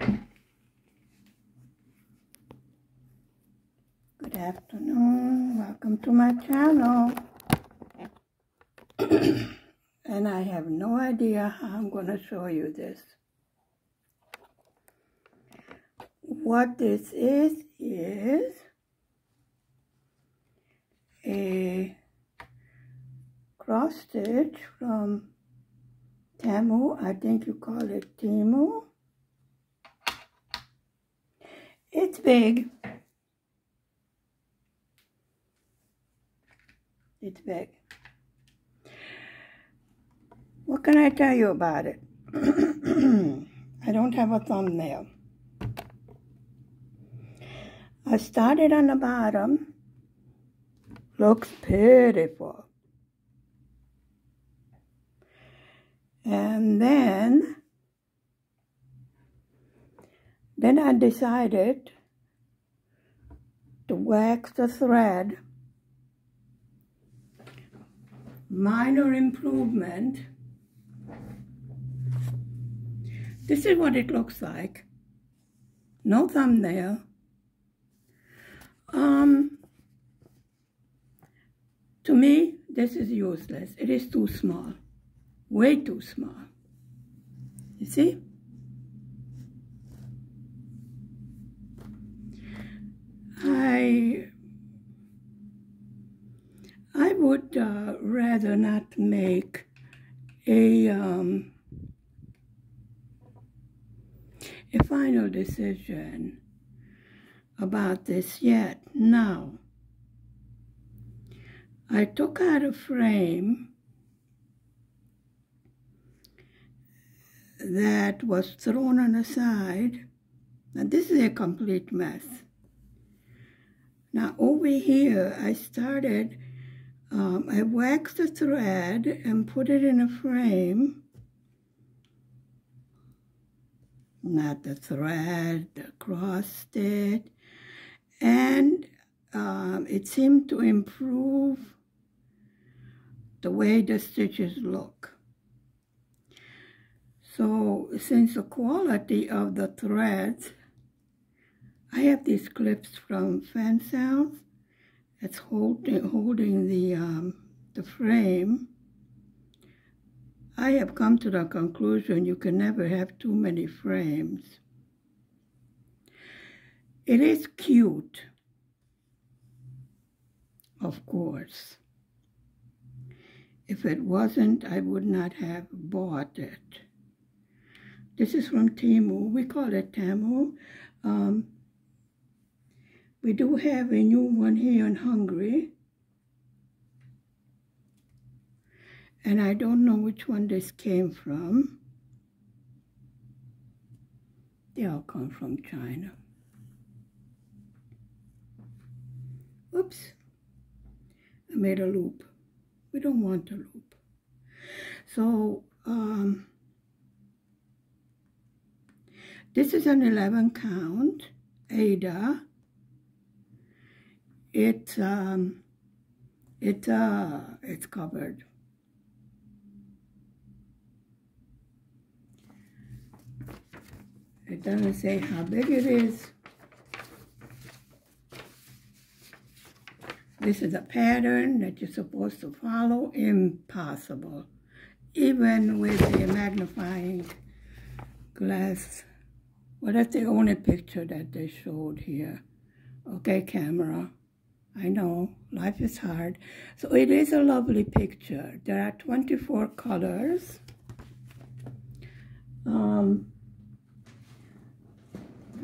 Good afternoon. Welcome to my channel. and I have no idea how I'm going to show you this. What this is, is a cross stitch from Tamu. I think you call it Timu. It's big. It's big. What can I tell you about it? I don't have a thumbnail. I started on the bottom. Looks pitiful. And then, then I decided to wax the thread. Minor improvement. This is what it looks like. No thumbnail. Um, to me, this is useless. It is too small way too small. You see? I I would uh, rather not make a um, a final decision about this yet. Now, I took out a frame that was thrown on the side. Now this is a complete mess. Now over here, I started, um, I waxed the thread and put it in a frame. Not the thread, the cross. And um, it seemed to improve the way the stitches look. So since the quality of the threads, I have these clips from Fan Sounds. It's holding, holding the, um, the frame. I have come to the conclusion you can never have too many frames. It is cute, of course. If it wasn't, I would not have bought it. This is from Timu. We call it Tamu. Um, we do have a new one here in Hungary. And I don't know which one this came from. They all come from China. Oops. I made a loop. We don't want a loop. So, um, this is an 11 count Aida. It um, it uh, it's covered. It doesn't say how big it is. This is a pattern that you're supposed to follow. Impossible. Even with a magnifying glass well, that's the only picture that they showed here. Okay, camera. I know, life is hard. So it is a lovely picture. There are 24 colors. Um,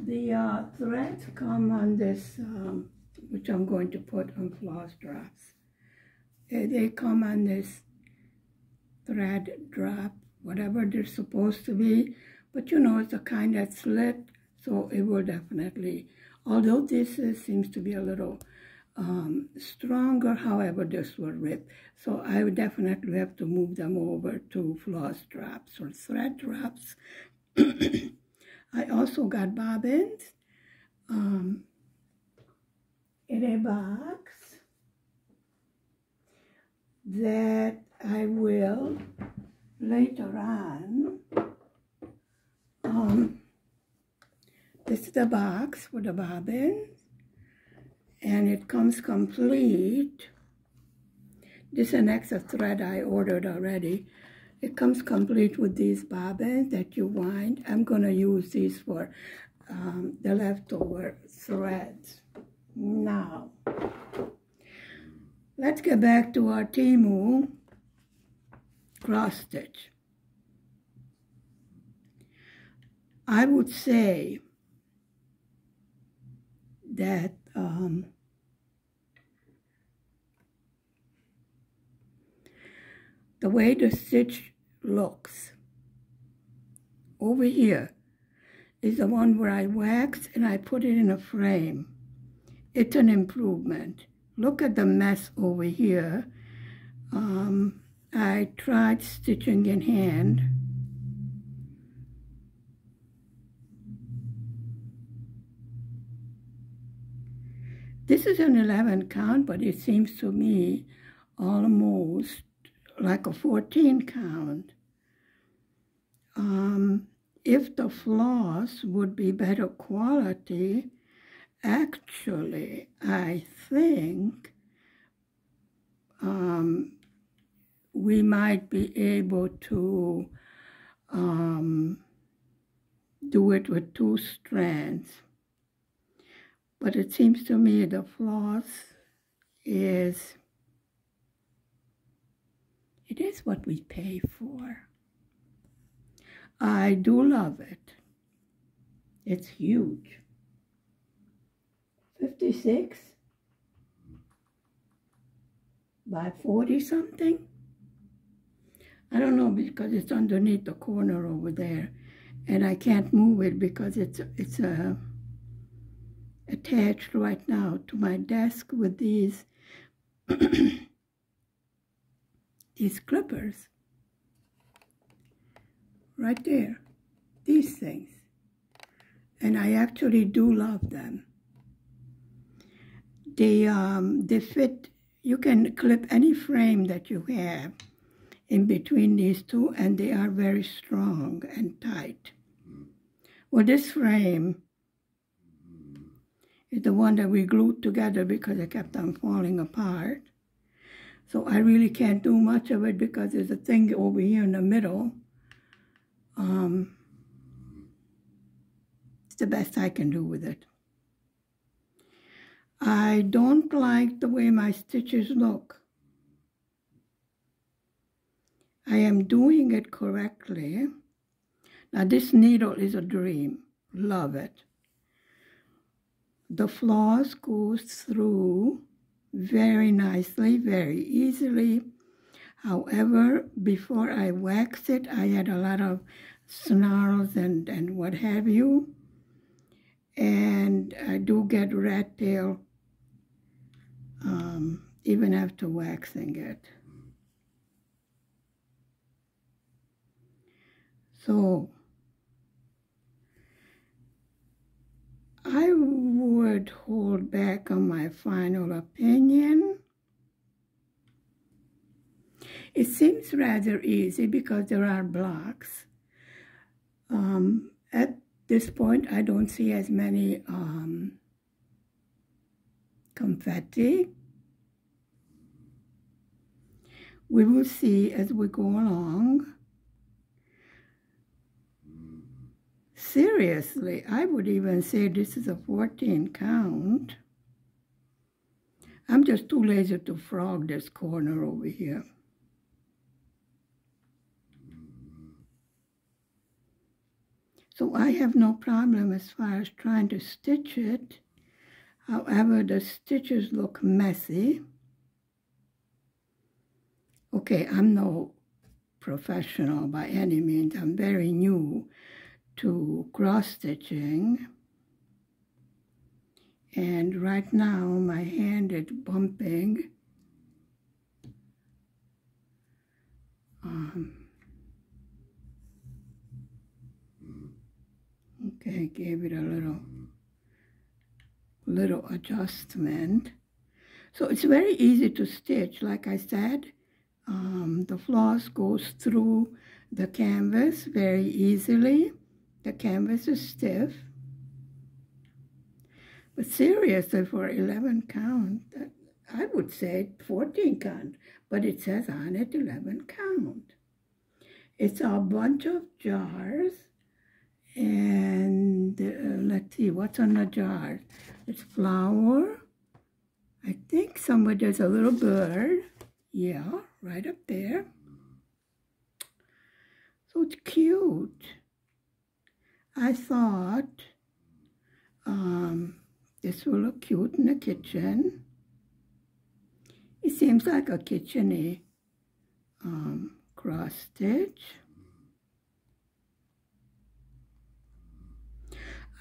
the uh, threads come on this, um, which I'm going to put on floss drops. They, they come on this thread drop, whatever they're supposed to be. But you know, it's a kind that slit, so it will definitely, although this is, seems to be a little um, stronger, however, this will rip. So I would definitely have to move them over to floss drops or thread drops. I also got bobbins um, in a box that I will later on um, this is the box for the bobbins and it comes complete. This is an extra thread I ordered already. It comes complete with these bobbins that you wind. I'm gonna use these for um, the leftover threads. Now let's get back to our Temu cross stitch. I would say that um, the way the stitch looks over here is the one where I waxed and I put it in a frame. It's an improvement. Look at the mess over here. Um, I tried stitching in hand This is an 11 count, but it seems to me almost like a 14 count. Um, if the floss would be better quality, actually, I think um, we might be able to um, do it with two strands. But it seems to me the floss is, it is what we pay for. I do love it. It's huge. 56 by 40 something. I don't know because it's underneath the corner over there and I can't move it because it's it's a attached right now to my desk with these these clippers. Right there these things. And I actually do love them. They um, they fit you can clip any frame that you have in between these two and they are very strong and tight. Well this frame is the one that we glued together because it kept on falling apart. So I really can't do much of it because there's a thing over here in the middle. Um, it's the best I can do with it. I don't like the way my stitches look. I am doing it correctly. Now this needle is a dream. Love it the floss goes through very nicely, very easily. However, before I wax it, I had a lot of snarls and, and what have you. And I do get rat tail um, even after waxing it. So, I would hold back on my final opinion. It seems rather easy because there are blocks. Um, at this point, I don't see as many um, confetti. We will see as we go along. Seriously, I would even say this is a 14 count. I'm just too lazy to frog this corner over here. So I have no problem as far as trying to stitch it. However, the stitches look messy. Okay, I'm no professional by any means. I'm very new to cross stitching. And right now my hand is bumping. Um, okay gave it a little little adjustment. So it's very easy to stitch. Like I said um, the floss goes through the canvas very easily the canvas is stiff. But seriously, for 11 count, I would say 14 count, but it says on it 11 count. It's a bunch of jars, and uh, let's see, what's on the jars? It's flour. I think somewhere there's a little bird. Yeah, right up there. So it's cute. I thought um, this will look cute in the kitchen. It seems like a kitchen um, cross stitch.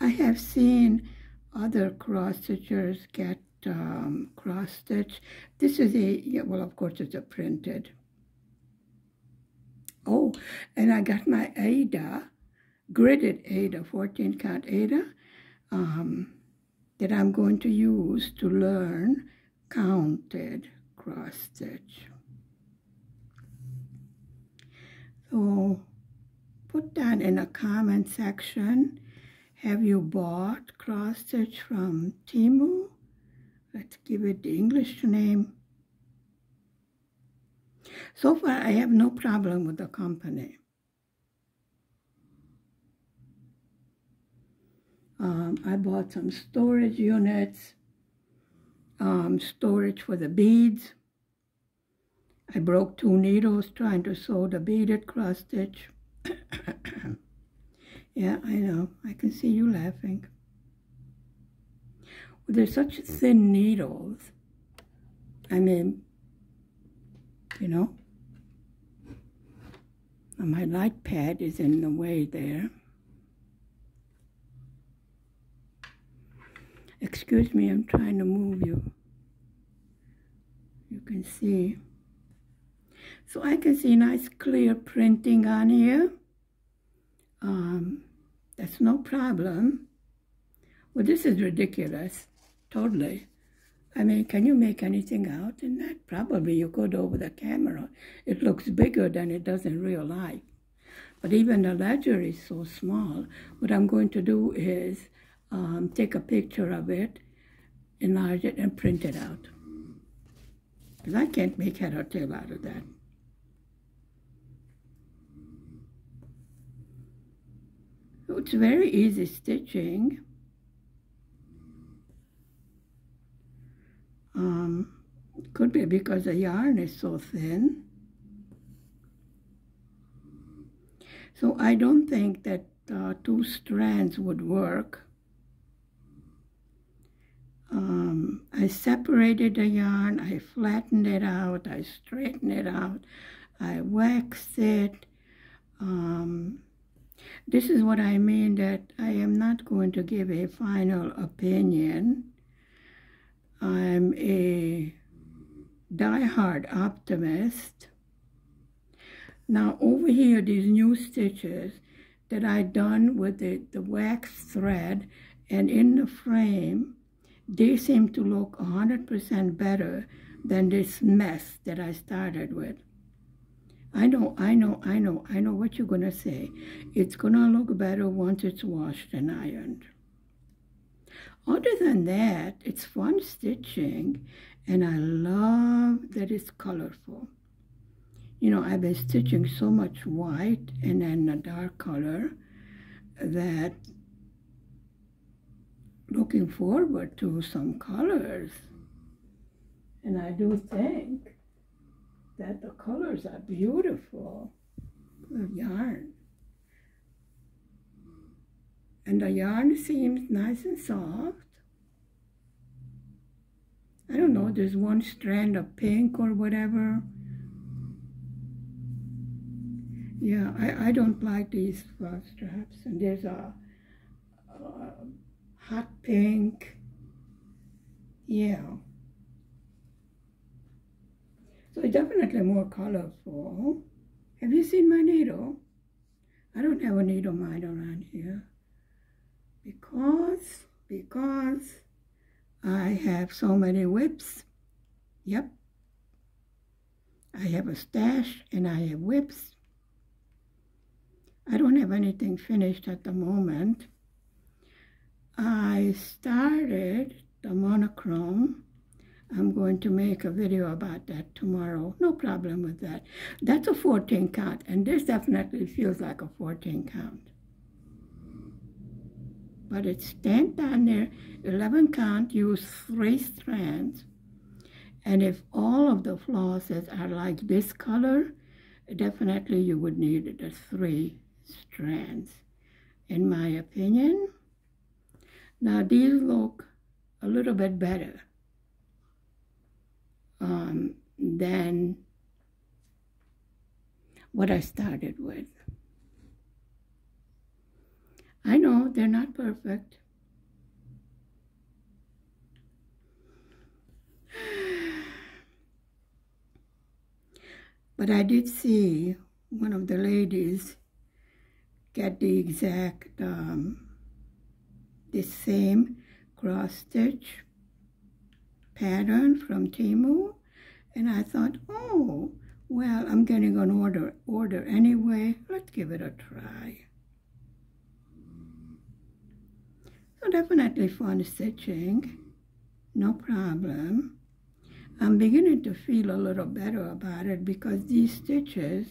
I have seen other cross stitchers get um, cross stitch. This is a, yeah, well, of course, it's a printed. Oh, and I got my Aida, gridded Aida, 14 count Aida, um, that I'm going to use to learn counted cross stitch. So put that in a comment section. Have you bought cross stitch from Timu? Let's give it the English name. So far, I have no problem with the company. Um, I bought some storage units, um, storage for the beads. I broke two needles trying to sew the beaded cross stitch. yeah, I know. I can see you laughing. Well, they're such thin needles. I mean, you know. My light pad is in the way there. Excuse me, I'm trying to move you. You can see. So I can see nice clear printing on here. Um, that's no problem. Well, this is ridiculous, totally. I mean, can you make anything out in that? Probably you could over the camera. It looks bigger than it does in real life. But even the ledger is so small. What I'm going to do is um, take a picture of it, enlarge it, and print it out. Because I can't make head or tail out of that. It's very easy stitching. Um, could be because the yarn is so thin. So I don't think that uh, two strands would work. Um, I separated the yarn, I flattened it out, I straightened it out, I waxed it. Um, this is what I mean that I am not going to give a final opinion. I'm a die-hard optimist. Now over here, these new stitches that I done with the, the wax thread and in the frame, they seem to look 100% better than this mess that I started with. I know, I know, I know, I know what you're going to say. It's going to look better once it's washed and ironed. Other than that, it's fun stitching, and I love that it's colorful. You know, I've been stitching so much white and then a dark color that looking forward to some colors. And I do think that the colors are beautiful The yarn. And the yarn seems nice and soft. I don't know, there's one strand of pink or whatever. Yeah, I, I don't like these flag straps. And there's a, a hot pink. Yeah. So definitely more colorful. Have you seen my needle? I don't have a needle minder around here. Because, because I have so many WIPs. Yep. I have a stash and I have WIPs. I don't have anything finished at the moment. I started the monochrome. I'm going to make a video about that tomorrow. No problem with that. That's a 14 count, and this definitely feels like a 14 count. But it's stamped on there, 11 count, use three strands. And if all of the flosses are like this color, definitely you would need the three strands, in my opinion. Now these look a little bit better um, than what I started with. I know they're not perfect. But I did see one of the ladies get the exact, um, the same cross stitch pattern from Temu. And I thought, oh, well, I'm getting an order, order anyway. Let's give it a try. So definitely fun stitching. No problem. I'm beginning to feel a little better about it because these stitches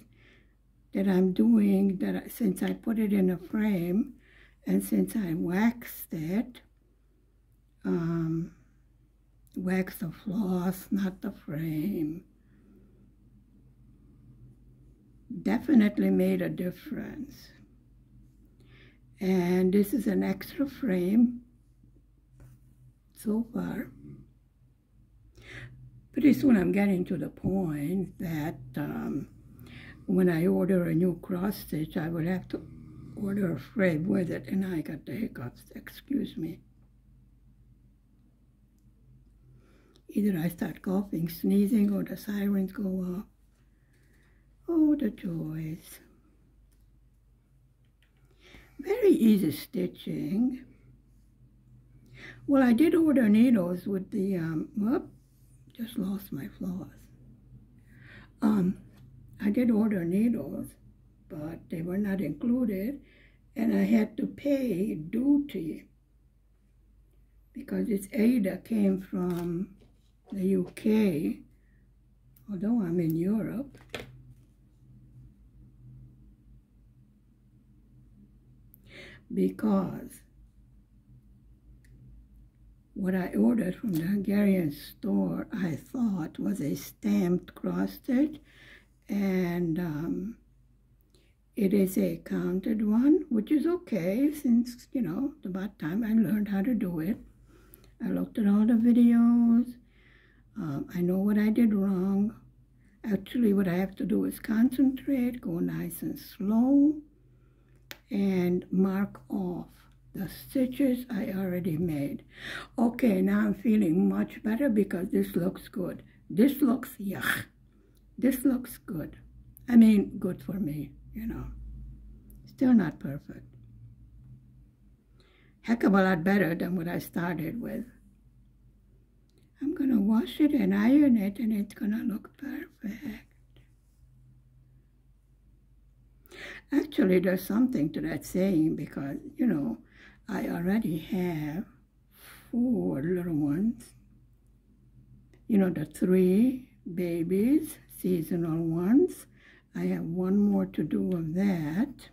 that I'm doing, that I, since I put it in a frame and since I waxed it, um, wax the floss, not the frame, definitely made a difference. And this is an extra frame so far. Pretty soon I'm getting to the point that um, when I order a new cross stitch, I will have to order a frame with it, and I got the hiccups, excuse me. Either I start coughing, sneezing, or the sirens go off. Oh, the joys. Very easy stitching. Well, I did order needles with the, um, whoop, just lost my floss. Um, I did order needles, but they were not included, and I had to pay duty because this Aida came from the UK, although I'm in Europe. Because what I ordered from the Hungarian store, I thought was a stamped cross stitch, and um, it is a counted one, which is okay since, you know, about time I learned how to do it. I looked at all the videos. Um, I know what I did wrong. Actually, what I have to do is concentrate, go nice and slow, and mark off the stitches I already made. Okay, now I'm feeling much better because this looks good. This looks, yuck. This looks good. I mean, good for me, you know. Still not perfect. Heck of a lot better than what I started with. I'm going to wash it and iron it and it's going to look perfect. Actually, there's something to that saying because, you know, I already have four little ones. You know, the three babies, seasonal ones. I have one more to do of that.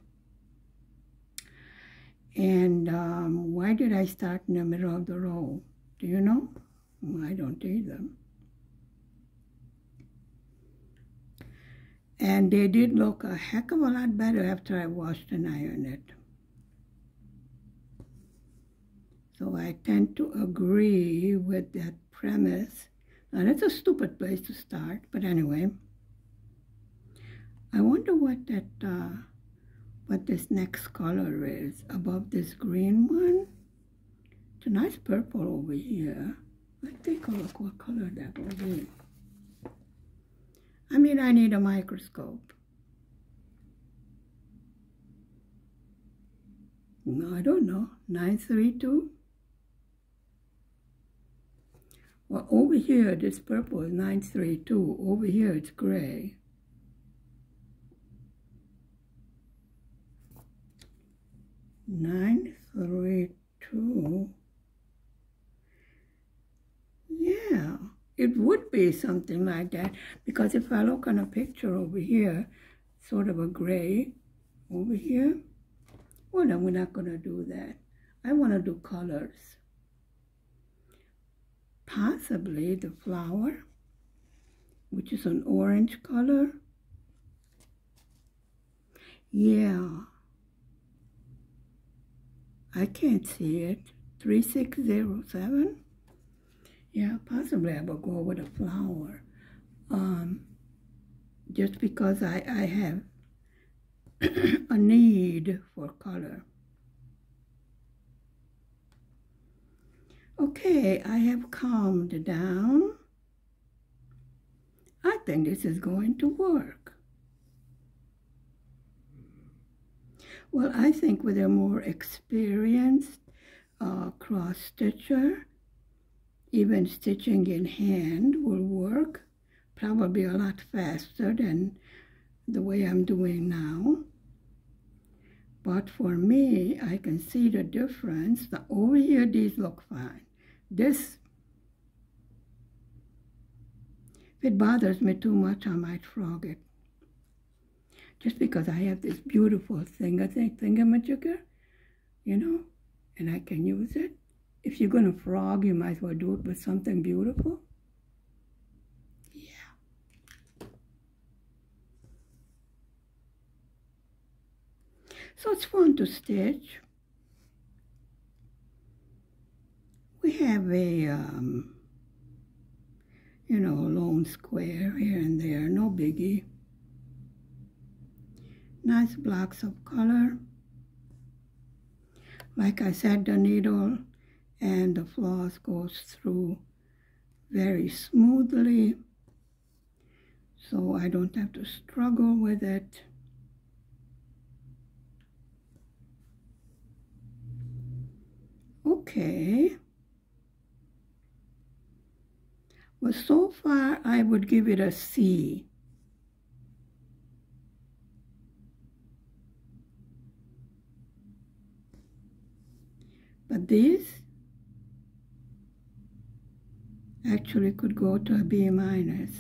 And um, why did I start in the middle of the row? Do you know? I don't either. And they did look a heck of a lot better after I washed and ironed it. So I tend to agree with that premise. Now that's a stupid place to start, but anyway. I wonder what that, uh, what this next color is above this green one. It's a nice purple over here. Let's take a look what color that will be. I mean, I need a microscope. No, I don't know. 932? Well, over here, this purple is 932. Over here, it's gray. nine three two. Yeah, it would be something like that because if I look on a picture over here, sort of a gray over here. Well, then we're not going to do that. I want to do colors. Possibly the flower, which is an orange color. Yeah. I can't see it. 3607? Yeah, possibly I will go with a flower. Um, just because I, I have a need for color. Okay, I have calmed down. I think this is going to work. Well, I think with a more experienced uh, cross stitcher, even stitching in hand will work probably a lot faster than the way I'm doing now. But for me, I can see the difference. Now, over here, these look fine. This, if it bothers me too much, I might frog it. Just because I have this beautiful thing, I think, thingamajigger, you know, and I can use it. If you're going to frog, you might as well do it with something beautiful. Yeah. So it's fun to stitch. We have a, um, you know, a lone square here and there, no biggie. Nice blocks of color. Like I said, the needle and the floss goes through very smoothly so I don't have to struggle with it. Okay. Well, so far I would give it a C. But this actually could go to a B minus.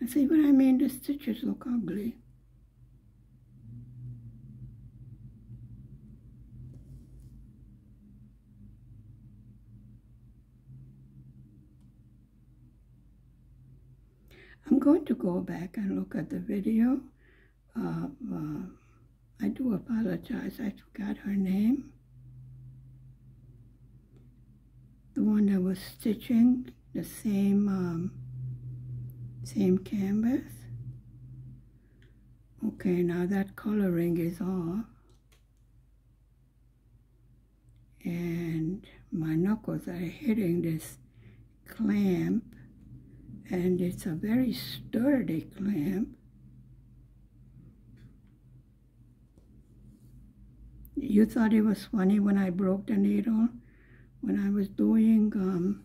And see what I mean? The stitches look ugly. I'm going to go back and look at the video. Uh, uh, I do apologize, I forgot her name. The one that was stitching the same um, same canvas. Okay, now that coloring is off. And my knuckles are hitting this clamp and it's a very sturdy clamp. You thought it was funny when I broke the needle? When I was doing um,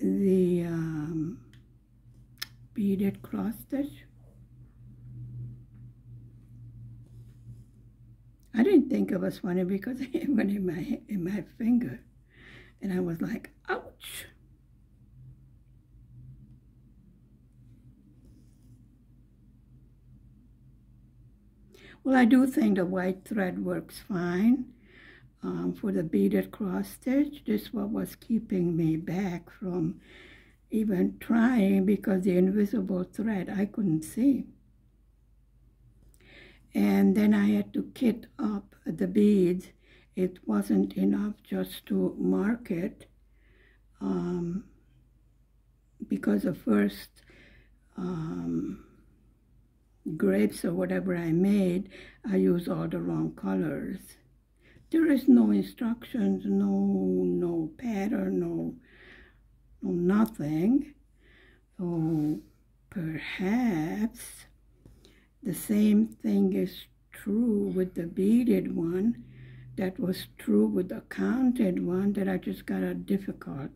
the um, beaded cross stitch? I didn't think it was funny because it went in my, in my finger. And I was like, ouch. Well, I do think the white thread works fine um, for the beaded cross stitch. This what was keeping me back from even trying because the invisible thread I couldn't see. And then I had to kit up the beads. It wasn't enough just to mark it um, because the first um, grapes or whatever I made, I use all the wrong colors. There is no instructions, no no pattern, no no nothing. So perhaps the same thing is true with the beaded one that was true with the counted one that I just got a difficult.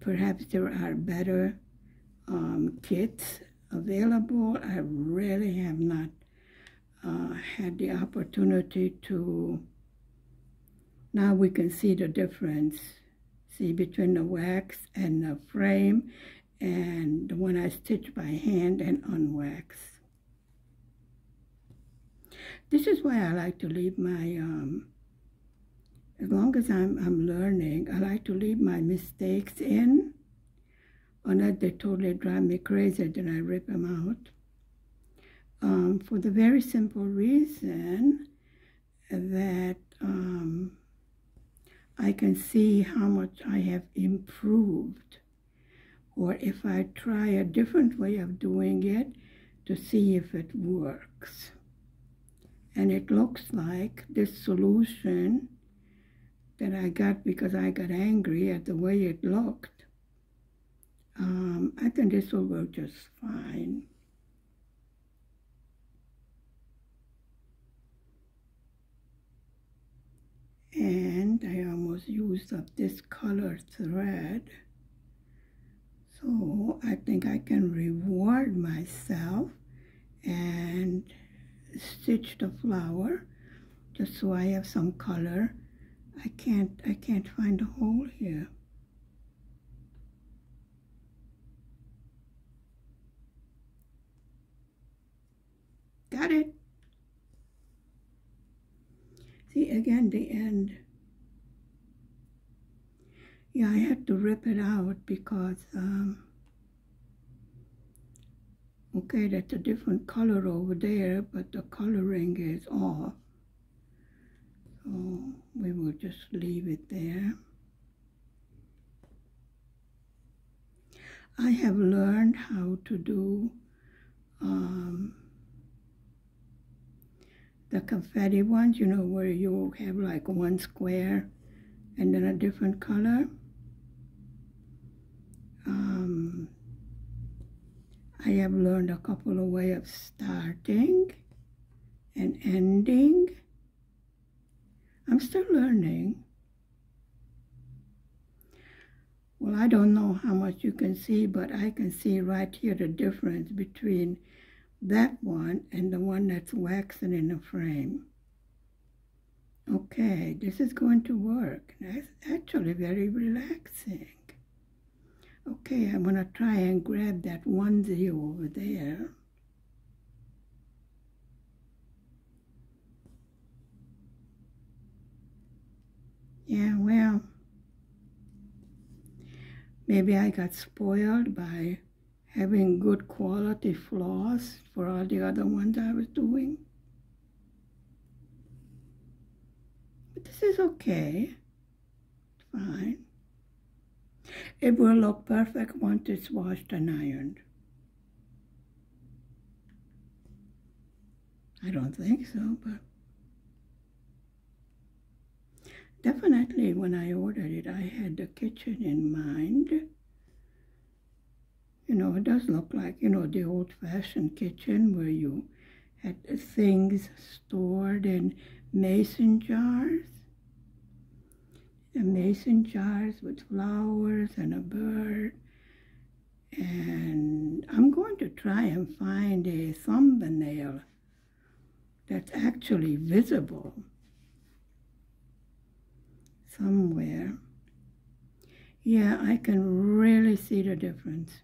Perhaps there are better um, kits available. I really have not uh, had the opportunity to Now we can see the difference, see between the wax and the frame and the one I stitch by hand and unwax. This is why I like to leave my, um, as long as I'm, I'm learning, I like to leave my mistakes in. Unless they totally drive me crazy, then I rip them out. Um, for the very simple reason that um, I can see how much I have improved. Or if I try a different way of doing it to see if it works. And it looks like this solution that I got because I got angry at the way it looked. Um, I think this will work just fine. and I almost used up this color thread. So I think I can reward myself and stitch the flower just so I have some color. I can't I can't find a hole here got it See, again, the end. Yeah, I had to rip it out because, um, okay, that's a different color over there, but the coloring is off. So we will just leave it there. I have learned how to do um, the confetti ones, you know, where you have like one square and then a different color. Um, I have learned a couple of ways of starting and ending. I'm still learning. Well, I don't know how much you can see, but I can see right here the difference between that one and the one that's waxing in the frame. Okay, this is going to work. That's actually very relaxing. Okay, I'm going to try and grab that onesie over there. Yeah, well, maybe I got spoiled by having good quality floss for all the other ones I was doing. But this is okay. Fine. It will look perfect once it's washed and ironed. I don't think so, but definitely when I ordered it, I had the kitchen in mind. You know, it does look like, you know, the old-fashioned kitchen where you had things stored in mason jars. The mason jars with flowers and a bird. And I'm going to try and find a thumbnail that's actually visible somewhere. Yeah, I can really see the difference.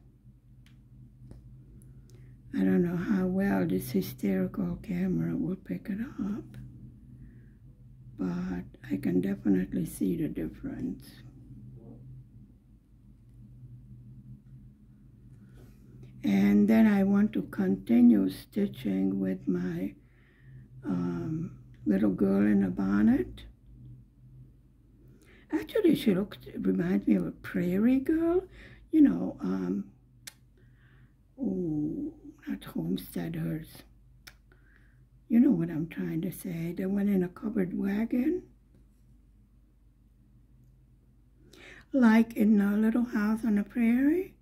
I don't know how well this hysterical camera will pick it up, but I can definitely see the difference. And then I want to continue stitching with my um, little girl in a bonnet. Actually, she looks, reminds me of a prairie girl. You know, um, oh, not homesteaders. You know what I'm trying to say. They went in a covered wagon. Like in a little house on the prairie.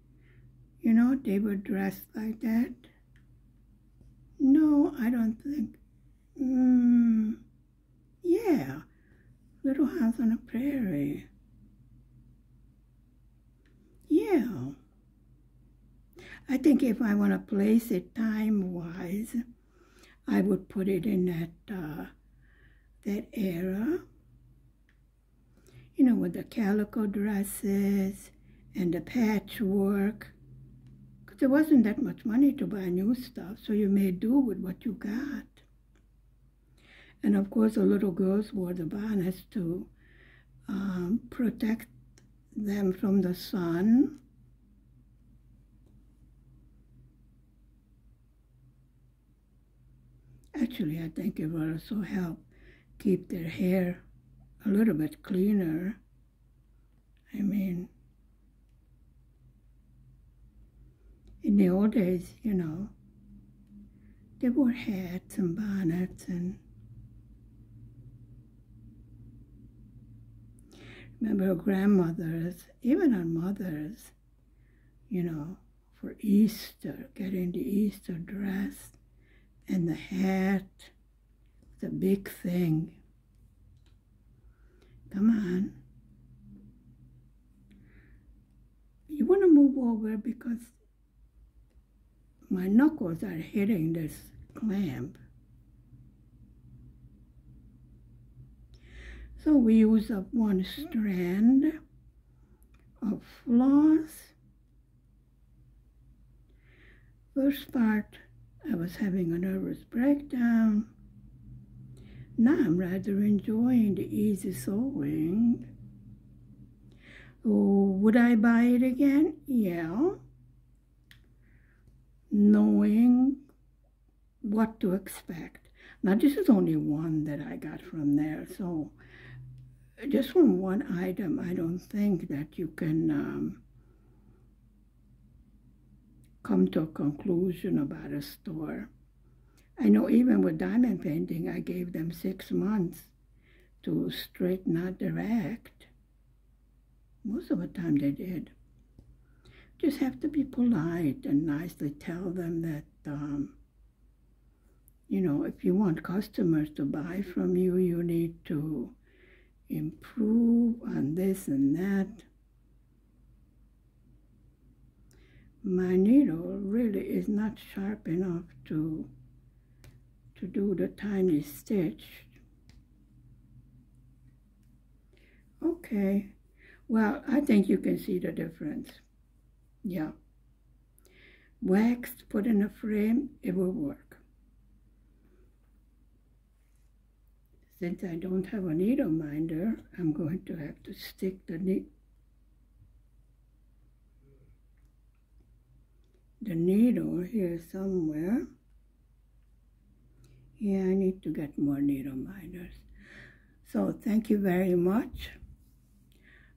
You know, they were dressed like that. No, I don't think. Mm, yeah, Little House on the Prairie. Yeah. I think if I want to place it time-wise, I would put it in that uh, that era. you know, with the calico dresses and the patchwork. Because there wasn't that much money to buy new stuff, so you made do with what you got. And of course, the little girls wore the bonnets to um, protect them from the sun. Actually, I think it will also help keep their hair a little bit cleaner. I mean, in the old days, you know, they wore hats and bonnets and remember grandmothers, even our mothers, you know, for Easter, getting the Easter dress and the hat, the big thing. Come on. You want to move over because my knuckles are hitting this clamp. So we use up one strand of floss. First part, I was having a nervous breakdown. Now I'm rather enjoying the easy sewing. Oh, would I buy it again? Yeah. Knowing what to expect. Now this is only one that I got from there, so just from one item, I don't think that you can um, come to a conclusion about a store. I know even with diamond painting, I gave them six months to straighten out their act. Most of the time they did. Just have to be polite and nicely tell them that, um, you know, if you want customers to buy from you, you need to improve on this and that. My needle really is not sharp enough to to do the tiny stitch. Okay, well, I think you can see the difference. Yeah. Waxed, put in a frame, it will work. Since I don't have a needle minder, I'm going to have to stick the the needle here somewhere. Yeah, I need to get more needle minders. So thank you very much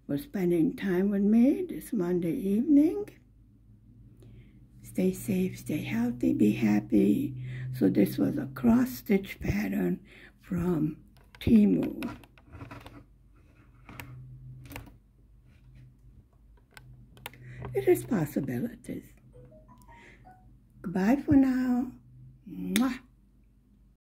for spending time with me this Monday evening. Stay safe, stay healthy, be happy. So this was a cross-stitch pattern from Temu. It is possibilities. Goodbye for now. Mwah.